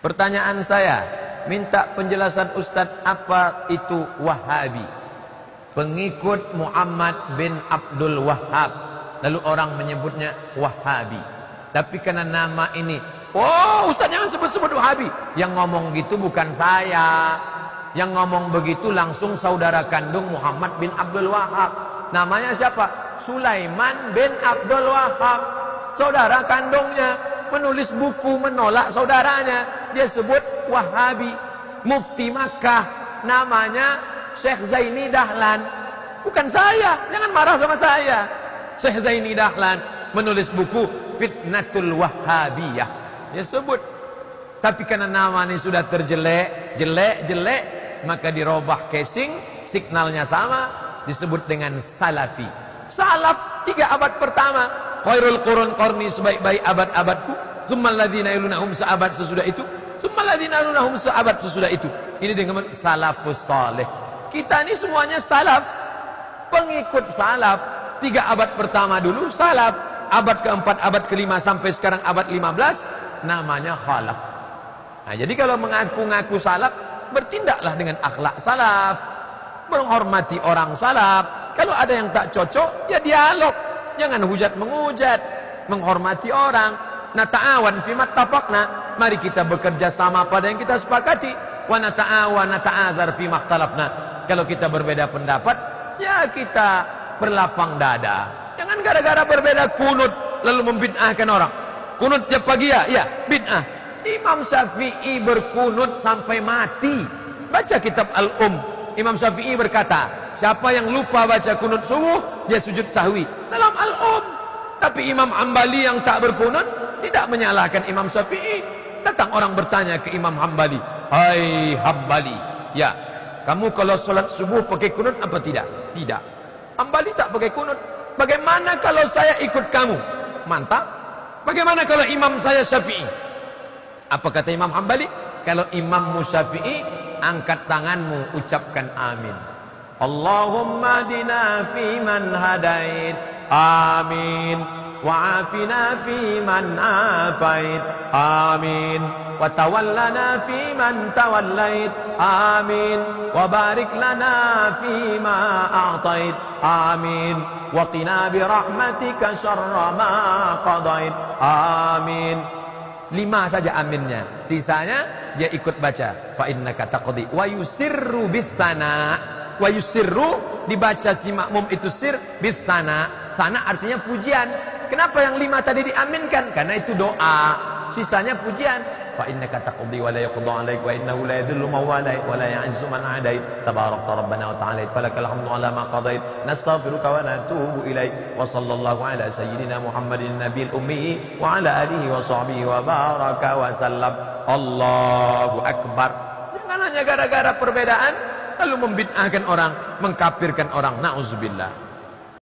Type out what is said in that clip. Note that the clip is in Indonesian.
Pertanyaan saya, minta penjelasan Ustadz apa itu Wahabi? Pengikut Muhammad bin Abdul Wahab. Lalu orang menyebutnya Wahabi. Tapi karena nama ini, oh Ustadz jangan sebut-sebut Wahabi. Yang ngomong gitu bukan saya. Yang ngomong begitu langsung saudara kandung Muhammad bin Abdul Wahab. Namanya siapa? Sulaiman bin Abdul Wahab. Saudara kandungnya menulis buku menolak saudaranya. Dia sebut Wahabi. Mufti Makkah. Namanya Syekh Zaini Dahlan. Bukan saya. Jangan marah sama saya. Syekh Zaini Dahlan menulis buku Fitnatul Wahabiyah. Dia sebut. Tapi karena nama ini sudah terjelek, jelek, jelek, maka dirubah casing, signalnya sama, disebut dengan Salafi. Salaf tiga abad pertama, khairul qurun qarni sebaik-baik abad-abadku summal ladzina yalunahum seabad sesudah itu summal ladzina yalunahum seabad sesudah itu. Ini dengan salafus saleh kita ini semuanya salaf. Pengikut salaf. Tiga abad pertama dulu salaf. Abad keempat abad kelima sampai sekarang abad lima belas namanya khalaf. Nah, jadi kalau mengaku-ngaku salaf bertindaklah dengan akhlak salaf. Menghormati orang salaf. Kalau ada yang tak cocok ya dialog. Jangan hujat menghujat, menghormati orang. Nata'awan fi mattafaqna. Mari kita bekerja sama pada yang kita sepakati. Wa nata'awan nata'adzar fi makhtalafna. Kalau kita berbeda pendapat, ya kita berlapang dada. Jangan gara-gara berbeda kunut lalu membid'ahkan orang. Kunut tiap pagi ya, ya, bid'ah. Imam Syafi'i berkunut sampai mati. Baca kitab Al-Um. Imam Syafi'i berkata, Siapa yang lupa baca kunut subuh, dia sujud sahwi. Dalam al-um. Tapi Imam Hambali yang tak berkunut, tidak menyalahkan Imam Syafi'i. Datang orang bertanya ke Imam Hambali Hai Hambali Ya Kamu kalau solat subuh pakai kunut apa tidak? Tidak Hambali tak pakai kunut Bagaimana kalau saya ikut kamu? Mantap Bagaimana kalau imam saya syafi'i? Apa kata Imam Hambali? Kalau imammu syafi'i Angkat tanganmu Ucapkan amin Allahumma dina fiman hadait Amin وعافنا فيمن عافيت آمين وتولنا فيمن توليت آمين وبارك لنا فيما أعطيت آمين وقنا برحمتك شر ما قضيت آمين lima saja aminnya sisanya dia ikut baca fa innaka taqdi wa yusirru bisana wa yusirru dibaca si makmum itu sir bisana sana artinya pujian. Kenapa yang lima tadi diaminkan? Karena itu doa. Sisanya pujian. Fa innaka taqdi wa la yuqda alaik wa innahu la yadhillu man walait wa la ya'izzu man adait tabarakta rabbana wa ta'ala falakal hamdu ala ma qadait nastaghfiruka wa natubu ilaik wa sallallahu ala sayyidina muhammadin nabiyil ummi wa ala alihi wa sahbihi wa baraka wa sallam. Allahu akbar. Jangan hanya gara-gara perbedaan lalu membid'ahkan orang, mengkafirkan orang. Nauzubillah.